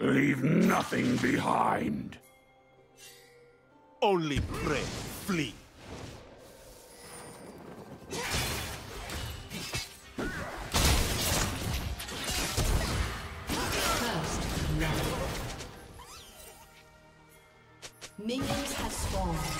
Leave nothing behind. Only pray, flee. First love. Minions have spawned.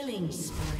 Killing spree.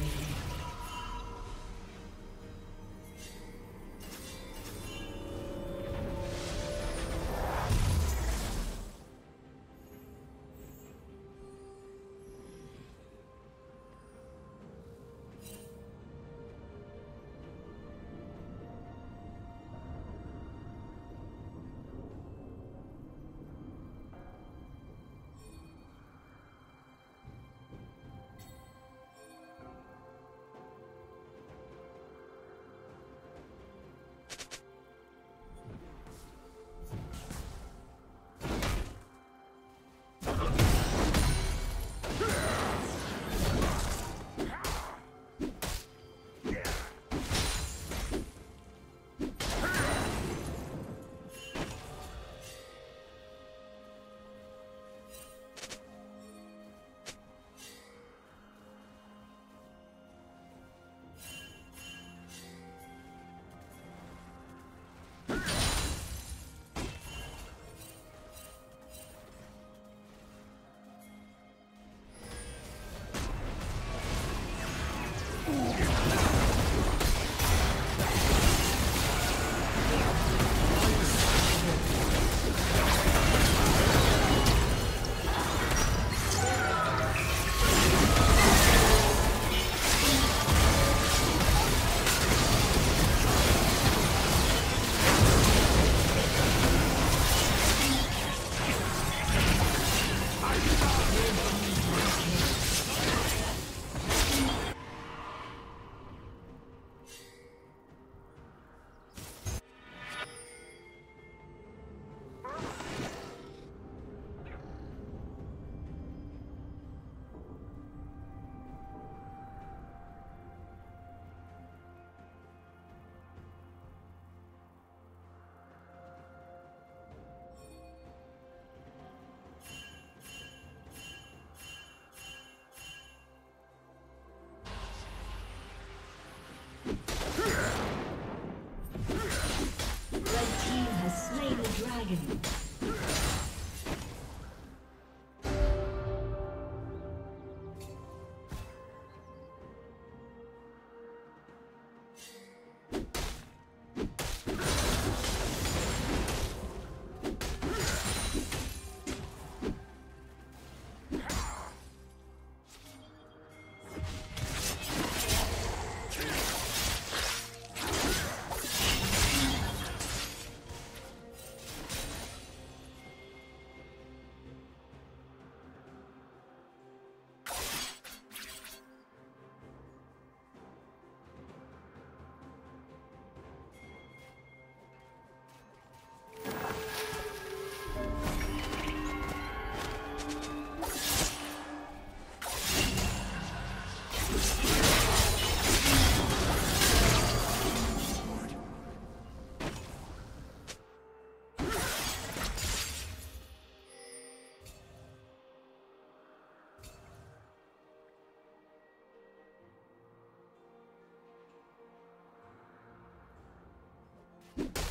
Blue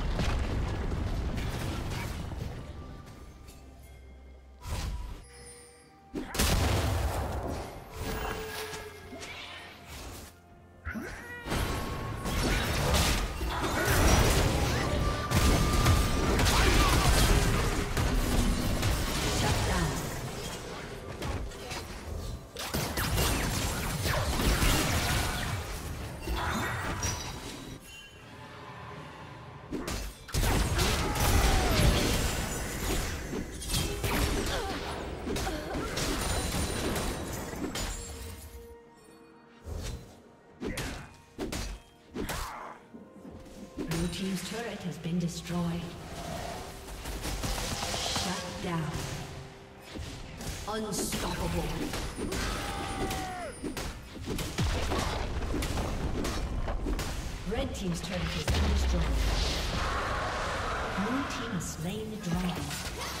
Team's turret has been destroyed. Shut down. Unstoppable. Red team's turret has been destroyed. Blue team has slain the dragon.